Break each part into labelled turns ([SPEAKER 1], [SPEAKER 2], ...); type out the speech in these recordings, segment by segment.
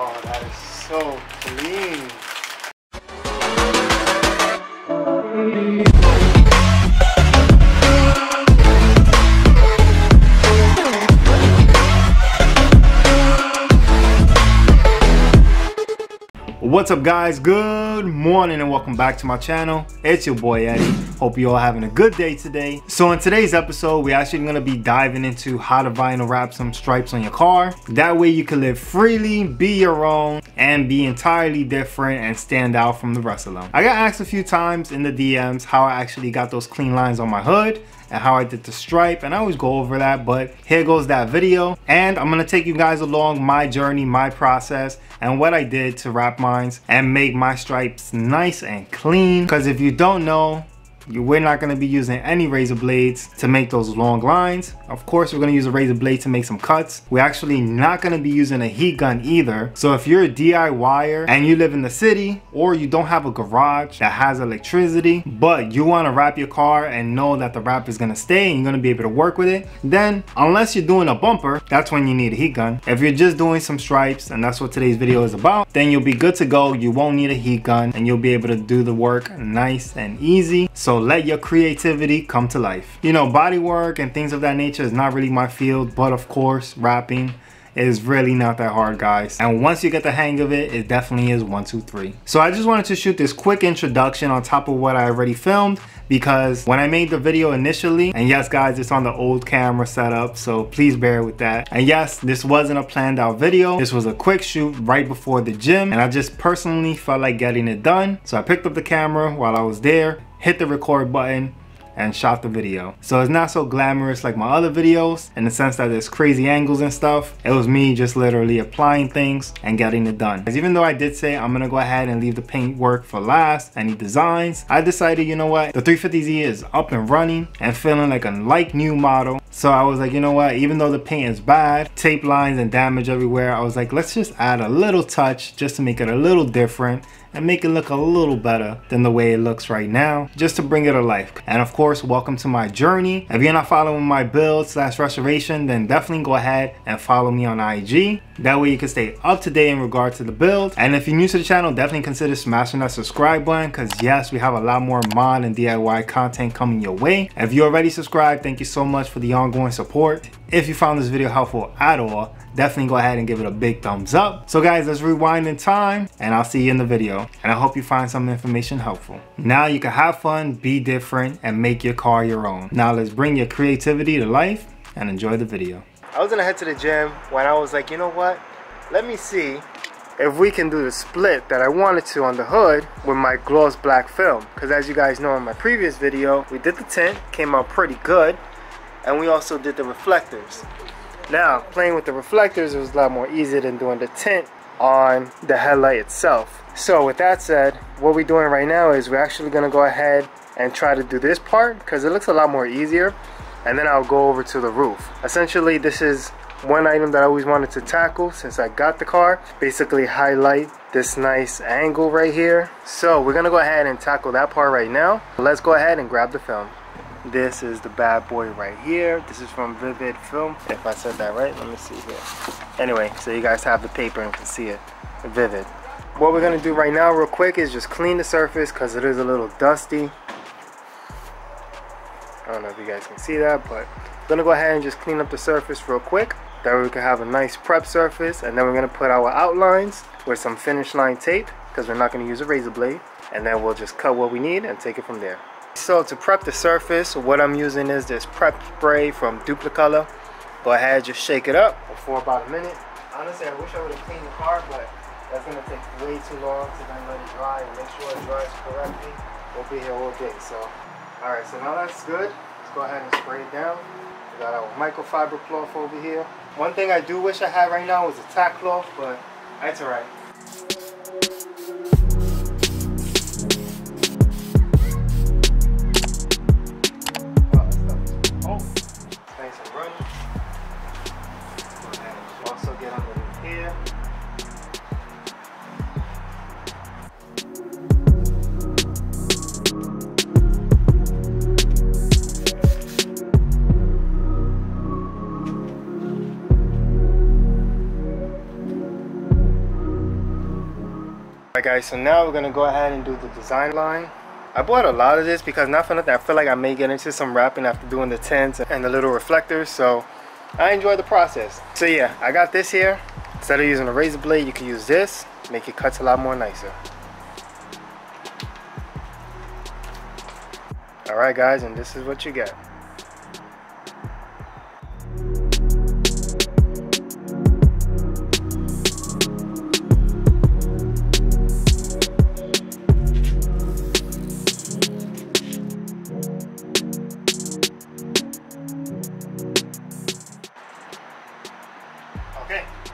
[SPEAKER 1] Oh, that is so clean. What's up guys? Good morning and welcome back to my channel. It's your boy Eddie. Hope you all having a good day today. So in today's episode, we're actually gonna be diving into how to vinyl wrap some stripes on your car. That way you can live freely, be your own, and be entirely different and stand out from the rest of them. I got asked a few times in the DMs how I actually got those clean lines on my hood and how I did the stripe and I always go over that but here goes that video and I'm gonna take you guys along my journey my process and what I did to wrap mines and make my stripes nice and clean because if you don't know we're not going to be using any razor blades to make those long lines. Of course, we're going to use a razor blade to make some cuts. We're actually not going to be using a heat gun either. So if you're a DIYer and you live in the city or you don't have a garage that has electricity, but you want to wrap your car and know that the wrap is going to stay and you're going to be able to work with it, then unless you're doing a bumper, that's when you need a heat gun. If you're just doing some stripes and that's what today's video is about, then you'll be good to go. You won't need a heat gun and you'll be able to do the work nice and easy. So let your creativity come to life. You know, body work and things of that nature is not really my field, but of course, wrapping is really not that hard guys and once you get the hang of it it definitely is one two three so i just wanted to shoot this quick introduction on top of what i already filmed because when I made the video initially, and yes guys, it's on the old camera setup, so please bear with that. And yes, this wasn't a planned out video. This was a quick shoot right before the gym, and I just personally felt like getting it done. So I picked up the camera while I was there, hit the record button, and shot the video. So it's not so glamorous like my other videos in the sense that there's crazy angles and stuff. It was me just literally applying things and getting it done. Because even though I did say I'm gonna go ahead and leave the paint work for last, any designs, I decided, you know what, the 350Z is up and running and feeling like a like new model. So I was like, you know what, even though the paint is bad, tape lines and damage everywhere, I was like, let's just add a little touch just to make it a little different and make it look a little better than the way it looks right now just to bring it to life. And of course welcome to my journey. If you're not following my build slash restoration then definitely go ahead and follow me on IG that way you can stay up to date in regard to the build and if you're new to the channel definitely consider smashing that subscribe button because yes we have a lot more mod and DIY content coming your way if you already subscribed thank you so much for the ongoing support if you found this video helpful at all definitely go ahead and give it a big thumbs up. So guys, let's rewind in time and I'll see you in the video. And I hope you find some information helpful. Now you can have fun, be different, and make your car your own. Now let's bring your creativity to life and enjoy the video. I was gonna head to the gym when I was like, you know what? Let me see if we can do the split that I wanted to on the hood with my gloss black film. Because as you guys know in my previous video, we did the tint, came out pretty good. And we also did the reflectors. Now, playing with the reflectors was a lot more easier than doing the tint on the headlight itself. So with that said, what we're doing right now is we're actually gonna go ahead and try to do this part because it looks a lot more easier and then I'll go over to the roof. Essentially, this is one item that I always wanted to tackle since I got the car. Basically highlight this nice angle right here. So we're gonna go ahead and tackle that part right now. Let's go ahead and grab the film. This is the bad boy right here. This is from Vvivid Film. If I said that right, let me see here. Anyway, so you guys have the paper and can see it. Vvivid. What we're gonna do right now real quick is just clean the surface because it is a little dusty. I don't know if you guys can see that, but I'm gonna go ahead and just clean up the surface real quick. That way we can have a nice prep surface and then we're gonna put our outlines with some finish line tape because we're not gonna use a razor blade. And then we'll just cut what we need and take it from there. So to prep the surface, what I'm using is this prep spray from Dupli-Color. Go ahead, just shake it up for about a minute. Honestly, I wish I would have cleaned the car, but that's gonna take way too long to then let it dry and make sure it dries correctly. We'll be here all day, so. All right, so now that's good. Let's go ahead and spray it down. We got our microfiber cloth over here. One thing I do wish I had right now is a tack cloth, but that's all right. So now we're gonna go ahead and do the design line. I bought a lot of this because not for nothing, I feel like I may get into some wrapping after doing the tints and the little reflectors, so I enjoy the process. So yeah, I got this here. Instead of using a razor blade, you can use this, make your cuts a lot more nicer. Alright guys, and this is what you get.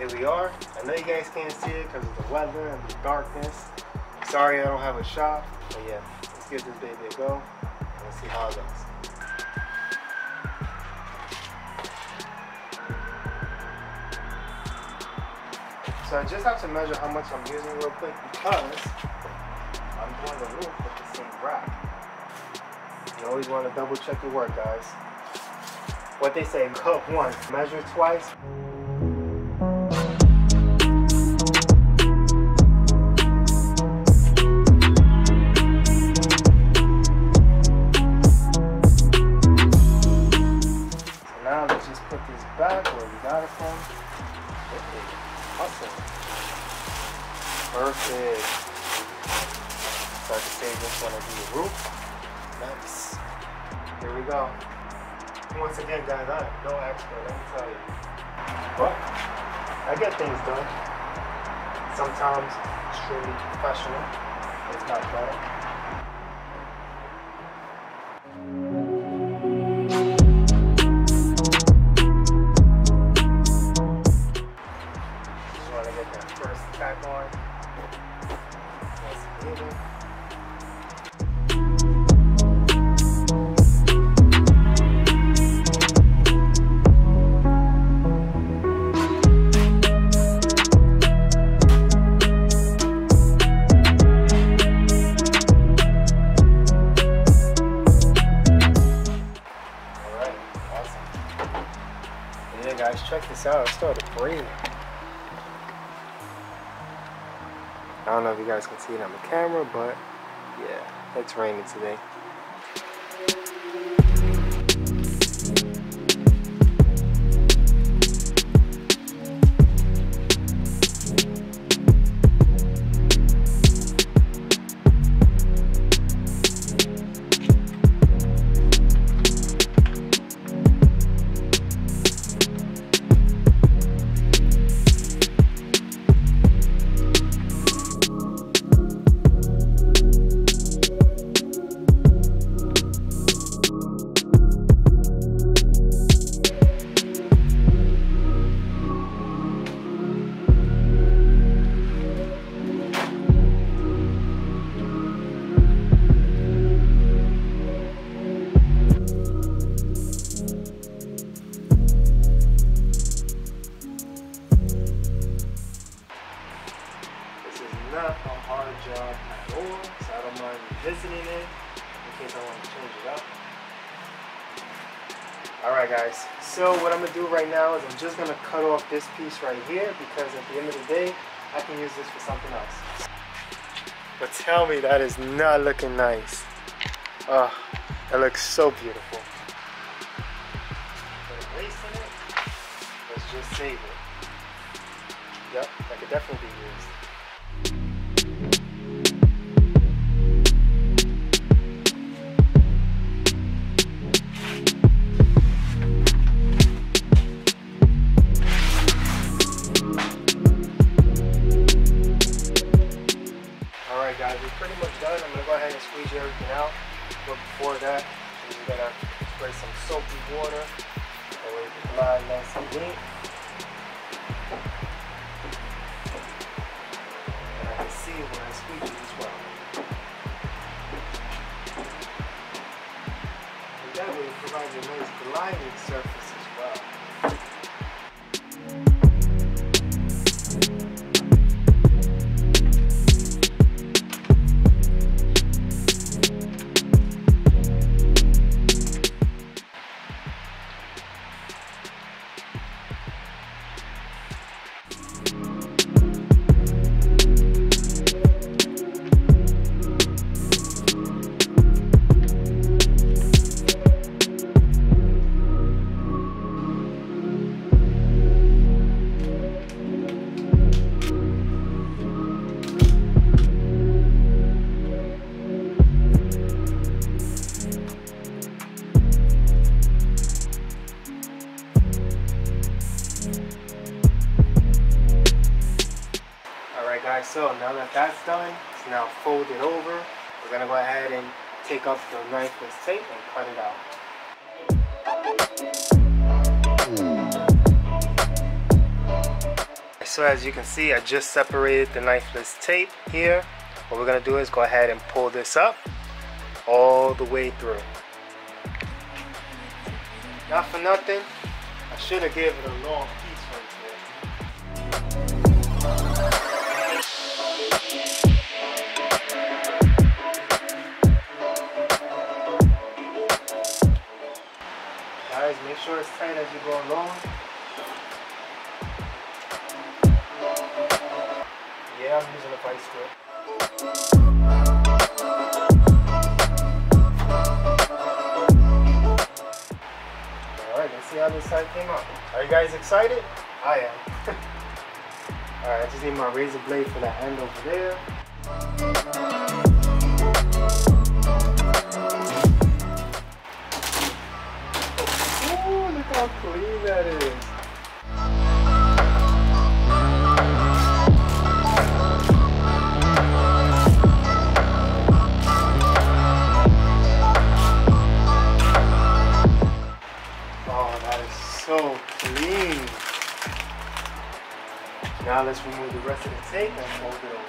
[SPEAKER 1] here we are. I know you guys can't see it because of the weather and the darkness. Sorry I don't have a shot, but yeah, let's give this baby a go and let's see how it goes. So I just have to measure how much I'm using real quick because I'm doing the roof with the same rack. You always want to double check your work, guys. What they say, cut once, measure twice. Say this one will a roof. Nice. Here we go. Once again, guys, I'm no expert, let me tell you. But I get things done. Sometimes extremely professional, if not better. check this out. Started raining. I don't know if you guys can see it on the camera, but yeah, it's raining today. A hard job at all, so I don't mind revisiting it in case I want to change it up. Alright guys, so what I'm going to do right now is I'm just going to cut off this piece right here because at the end of the day, I can use this for something else. But tell me that is not looking nice. Oh, that looks so beautiful. Let's just save it. Yep, that could definitely be used. Alright so now that that's done, it's now folded over. We're gonna go ahead and take up the knifeless tape and cut it out. So as you can see, I just separated the knifeless tape here. What we're gonna do is go ahead and pull this up all the way through. Not for nothing, I should have gave it a long piece right there. Guys, make sure it's tight as you go along. Yeah, I'm using a vice grip. Alright, let's see how this side came out. Are you guys excited? I am. Alright, I just need my razor blade for that end over there. How clean that is. Oh, that is so clean. Now let's remove the rest of the tape and fold it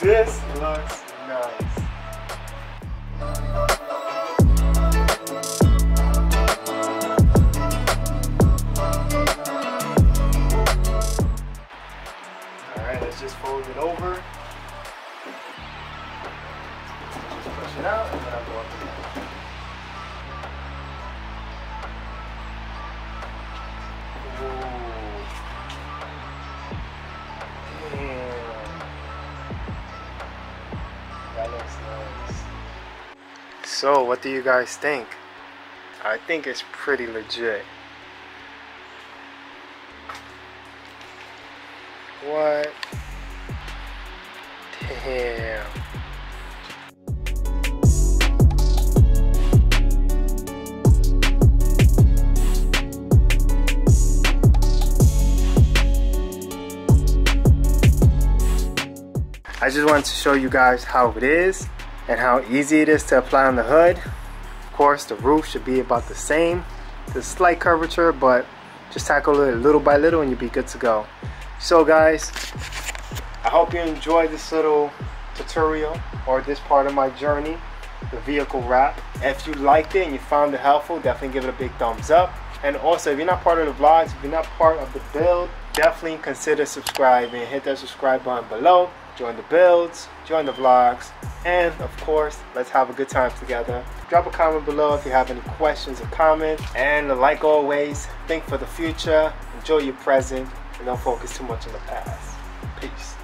[SPEAKER 1] This looks nice. Alright, let's just fold it over. So, what do you guys think? I think it's pretty legit. What? Damn. I just wanted to show you guys how it is and how easy it is to apply on the hood. Of course, the roof should be about the same. The slight curvature, but just tackle it little by little and you'll be good to go. So guys, I hope you enjoyed this little tutorial or this part of my journey, the vehicle wrap. If you liked it and you found it helpful, definitely give it a big thumbs up. And also, if you're not part of the vlogs, if you're not part of the build, definitely consider subscribing. Hit that subscribe button below. Join the builds, join the vlogs, and of course, let's have a good time together. Drop a comment below if you have any questions or comments. And like always, think for the future, enjoy your present, and don't focus too much on the past. Peace.